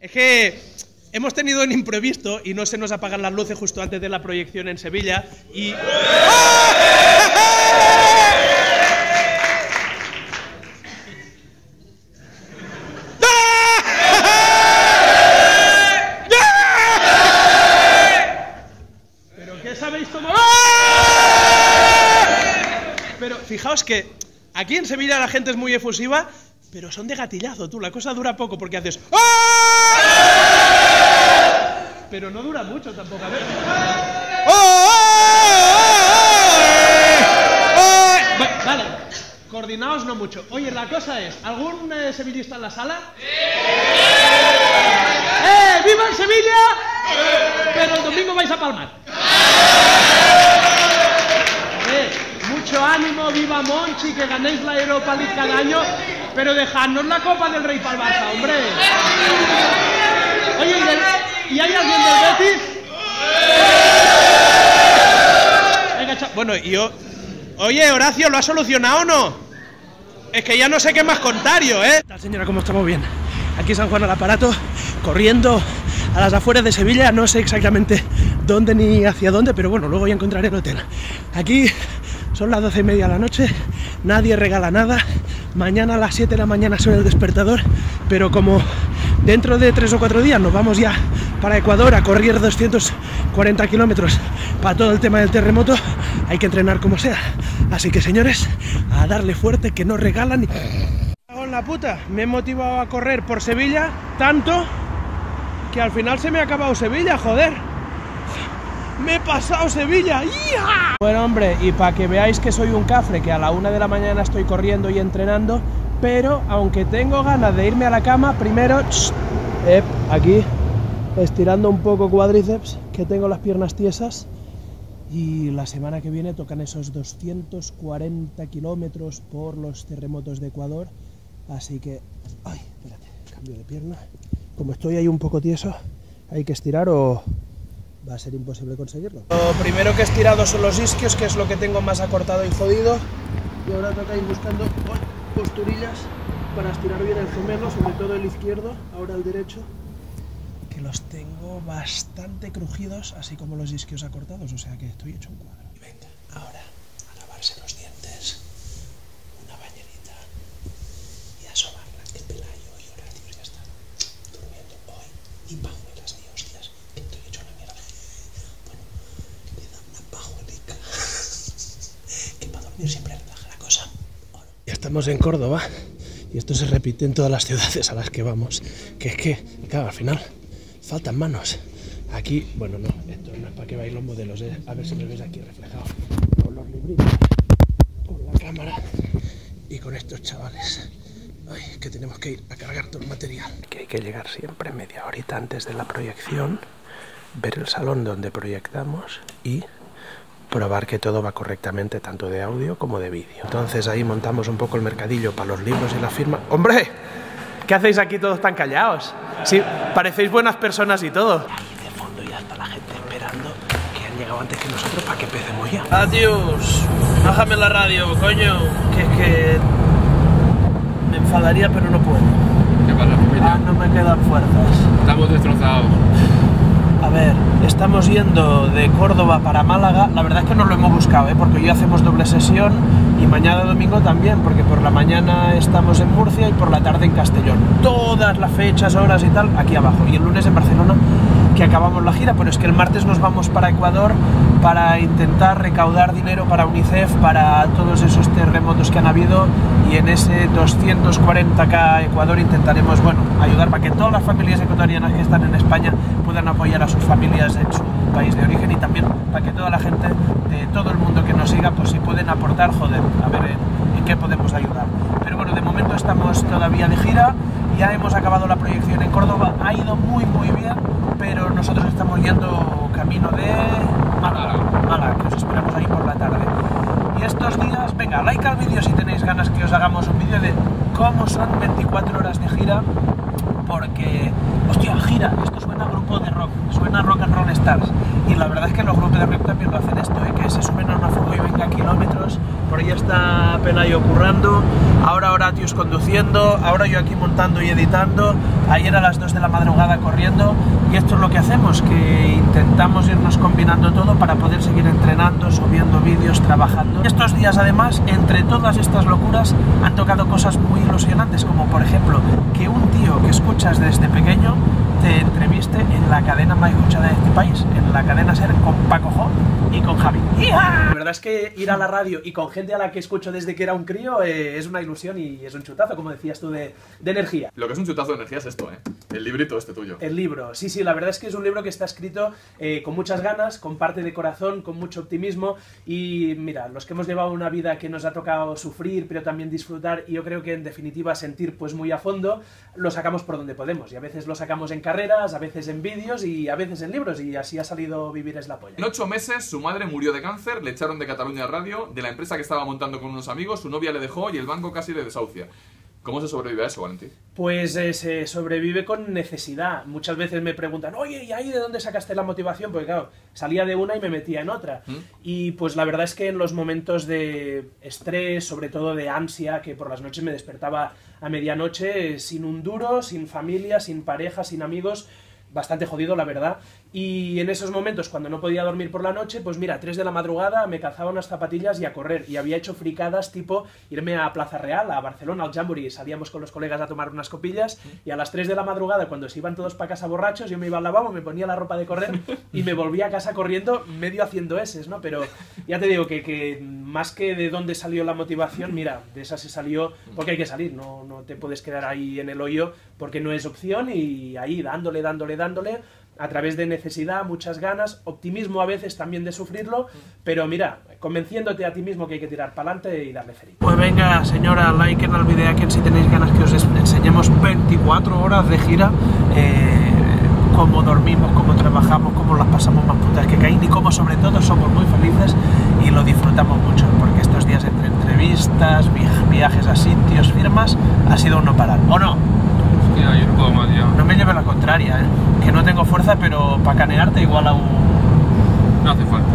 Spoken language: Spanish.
Es que hemos tenido un imprevisto y no se nos apagan las luces justo antes de la proyección en Sevilla y... ¿Pero qué sabéis tomar? Pero fijaos que aquí en Sevilla la gente es muy efusiva, pero son de gatillazo, tú. La cosa dura poco porque haces. Pero no dura mucho tampoco. A ver. Va- Vale, coordinaos no mucho. Oye, la cosa es: ¿algún eh, sevillista en la sala? ¡Eh! ¡Viva el Sevilla! Pero el domingo vais a palmar. Mucho ánimo, viva Monchi, que ganéis la Europa League cada año, pero dejadnos la Copa del Rey para hombre. Oye, ¿y, del- ¿y hay alguien del Betis? Bueno, yo... Oye, Horacio, ¿lo has solucionado o no? Es que ya no sé qué más contario, ¿eh? Tal señora, ¿cómo estamos bien? Aquí San Juan al aparato, corriendo a las afueras de Sevilla, no sé exactamente dónde ni hacia dónde, pero bueno, luego ya encontraré el hotel. Aquí son las doce y media de la noche, nadie regala nada, mañana a las 7 de la mañana suena el despertador, pero como dentro de tres o cuatro días nos vamos ya para Ecuador a correr 240 kilómetros para todo el tema del terremoto, hay que entrenar como sea. Así que señores, a darle fuerte que no regalan. Cago en la puta, me he motivado a correr por Sevilla tanto que al final se me ha acabado Sevilla, joder. Me he pasado Sevilla. ¡Ya! Bueno, hombre, y para que veáis que soy un cafre, que a la una de la mañana estoy corriendo y entrenando, pero aunque tengo ganas de irme a la cama, primero, aquí, estirando un poco cuádriceps, que tengo las piernas tiesas. Y la semana que viene tocan esos 240 kilómetros por los terremotos de Ecuador. Así que, ay, espérate, cambio de pierna. Como estoy ahí un poco tieso, hay que estirar o va a ser imposible conseguirlo. Lo primero que he estirado son los isquios, que es lo que tengo más acortado y jodido. Y ahora toca ir buscando posturillas para estirar bien el gemelo, sobre todo el izquierdo, ahora el derecho que los tengo bastante crujidos, así como los isquios acortados, o sea que estoy hecho un cuadro. Venga, ahora a lavarse los dientes, una bañerita y a en Pelayo y Horacio ya están durmiendo hoy y pajuelas ni hostias, que estoy hecho una mierda. Bueno, le da una pajuelica, que para dormir siempre relaja la cosa. Ya estamos en Córdoba y esto se repite en todas las ciudades a las que vamos, que es que, claro, al final faltan manos. Aquí, bueno, no, esto no es para que veáis los modelos, ¿eh? a ver si me veis aquí reflejado con los libritos, con la cámara y con estos chavales. Ay, que tenemos que ir a cargar todo el material. Que hay que llegar siempre media horita antes de la proyección, ver el salón donde proyectamos y probar que todo va correctamente tanto de audio como de vídeo. Entonces ahí montamos un poco el mercadillo para los libros y la firma. ¡Hombre! ¿Qué hacéis aquí todos tan callados? Sí, parecéis buenas personas y todo. Y de fondo ya está la gente esperando que han llegado antes que nosotros para que empecemos ya. Adiós. Bájame la radio, coño. Que es que me enfadaría pero no puedo. ¿Qué pasa? Ah, no me quedan fuerzas. Estamos destrozados. Ver, estamos yendo de Córdoba para Málaga. La verdad es que no lo hemos buscado, ¿eh? porque hoy hacemos doble sesión y mañana domingo también, porque por la mañana estamos en Murcia y por la tarde en Castellón. Todas las fechas, horas y tal, aquí abajo. Y el lunes en Barcelona, que acabamos la gira, pero es que el martes nos vamos para Ecuador para intentar recaudar dinero para UNICEF, para todos esos terremotos que han habido y en ese 240k Ecuador intentaremos, bueno, ayudar para que todas las familias ecuatorianas que están en España puedan apoyar a sus familias en su país de origen y también para que toda la gente de todo el mundo que nos siga, pues si pueden aportar, joder, a ver en, en qué podemos ayudar. Pero bueno, de momento estamos todavía de gira, ya hemos acabado la proyección en Córdoba, ha ido muy muy bien, pero nosotros estamos yendo camino de Málaga, Málaga, que os esperamos ahí por la tarde. Y estos días, venga, like al vídeo si tenéis ganas que os hagamos un vídeo de cómo son 24 horas de gira, porque, hostia, gira, esto suena a grupo de rock, suena a rock and roll stars. Y la verdad es que los grupos de rock también lo hacen esto, ¿eh? que se suben a una furgo y venga kilómetros Por ahí está Pelayo currando, ahora Horatius conduciendo, ahora yo aquí montando y editando, ayer a las 2 de la madrugada corriendo y esto es lo que hacemos, que intentamos irnos combinando todo para poder seguir entrenando, subiendo vídeos, trabajando. Estos días además, entre todas estas locuras, han tocado cosas muy ilusionantes, como por ejemplo que un tío que escuchas desde pequeño te entreviste en la cadena más escuchada de este país, en la cadena SER con Paco Jo y con Javi. La verdad es que ir a la radio y con gente a la que escucho desde que era un crío eh, es una ilusión y es un chutazo, como decías tú, de, de energía. Lo que es un chutazo de energía es esto, ¿eh? El librito este tuyo. El libro, sí, sí, la verdad es que es un libro que está escrito eh, con muchas ganas, con parte de corazón, con mucho optimismo y mira, los que hemos llevado una vida que nos ha tocado sufrir, pero también disfrutar y yo creo que en definitiva sentir pues muy a fondo, lo sacamos por donde podemos y a veces lo sacamos en carreras, a veces en vídeos y a veces en libros y así ha salido Vivir es la polla. En ocho meses su madre murió de cáncer, le echaron de Cataluña Radio, de la empresa que estaba montando con unos amigos, su novia le dejó y el banco casi le desahucia. ¿Cómo se sobrevive a eso, Valentín? Pues eh, se sobrevive con necesidad. Muchas veces me preguntan, oye, ¿y ahí de dónde sacaste la motivación? Porque claro, salía de una y me metía en otra. ¿Mm? Y pues la verdad es que en los momentos de estrés, sobre todo de ansia, que por las noches me despertaba a medianoche, eh, sin un duro, sin familia, sin pareja, sin amigos, bastante jodido, la verdad. Y en esos momentos, cuando no podía dormir por la noche, pues mira, 3 de la madrugada me calzaba unas zapatillas y a correr. Y había hecho fricadas tipo irme a Plaza Real, a Barcelona, al Jamboree. Salíamos con los colegas a tomar unas copillas y a las 3 de la madrugada, cuando se iban todos para casa borrachos, yo me iba al lavabo, me ponía la ropa de correr y me volvía a casa corriendo, medio haciendo eses, ¿no? Pero ya te digo que, que más que de dónde salió la motivación, mira, de esa se salió porque hay que salir, no, no te puedes quedar ahí en el hoyo porque no es opción y ahí dándole, dándole, dándole a través de necesidad, muchas ganas, optimismo a veces también de sufrirlo, pero mira, convenciéndote a ti mismo que hay que tirar para adelante y darle feliz. Pues venga, señora, like en el video que si tenéis ganas que os enseñemos 24 horas de gira, eh, cómo dormimos, cómo trabajamos, cómo las pasamos más putas que caen y cómo sobre todo somos muy felices y lo disfrutamos mucho, porque estos días entre entrevistas, viajes a sitios, firmas, ha sido un no parar, ¿o no? Hostia, yo no puedo más. No me lleve la contraria, ¿eh? que no tengo fuerza, pero para canearte igual a un... No hace falta.